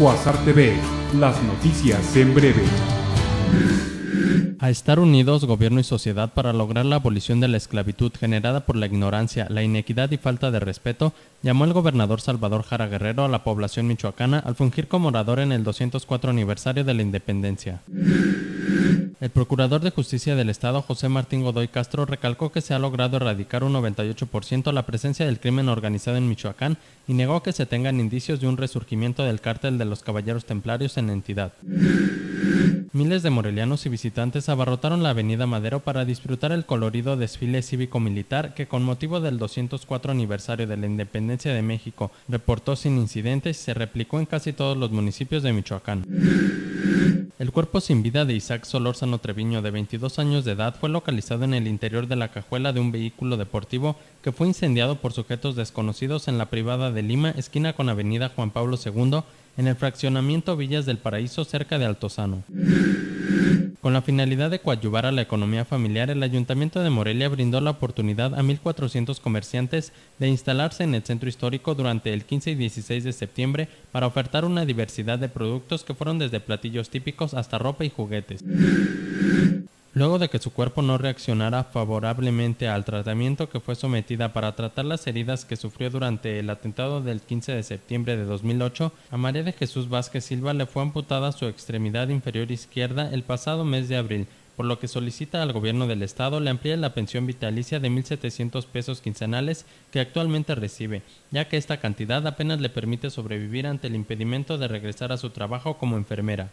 Quasar TV, las noticias en breve. A estar unidos gobierno y sociedad para lograr la abolición de la esclavitud generada por la ignorancia, la inequidad y falta de respeto, llamó el gobernador Salvador Jara Guerrero a la población michoacana al fungir como orador en el 204 aniversario de la independencia. El procurador de justicia del Estado, José Martín Godoy Castro, recalcó que se ha logrado erradicar un 98% la presencia del crimen organizado en Michoacán y negó que se tengan indicios de un resurgimiento del cártel de los caballeros templarios en la entidad. Miles de morelianos y visitantes abarrotaron la avenida Madero para disfrutar el colorido desfile cívico-militar que con motivo del 204 aniversario de la independencia de México reportó sin incidentes y se replicó en casi todos los municipios de Michoacán. El cuerpo sin vida de Isaac Solórzano Treviño, de 22 años de edad, fue localizado en el interior de la cajuela de un vehículo deportivo que fue incendiado por sujetos desconocidos en la privada de Lima, esquina con Avenida Juan Pablo II, en el fraccionamiento Villas del Paraíso cerca de Altozano. Con la finalidad de coadyuvar a la economía familiar, el Ayuntamiento de Morelia brindó la oportunidad a 1.400 comerciantes de instalarse en el centro histórico durante el 15 y 16 de septiembre para ofertar una diversidad de productos que fueron desde platillos típicos hasta ropa y juguetes. Luego de que su cuerpo no reaccionara favorablemente al tratamiento que fue sometida para tratar las heridas que sufrió durante el atentado del 15 de septiembre de 2008, a María de Jesús Vázquez Silva le fue amputada su extremidad inferior izquierda el pasado mes de abril, por lo que solicita al gobierno del estado le amplíe la pensión vitalicia de 1.700 pesos quincenales que actualmente recibe, ya que esta cantidad apenas le permite sobrevivir ante el impedimento de regresar a su trabajo como enfermera.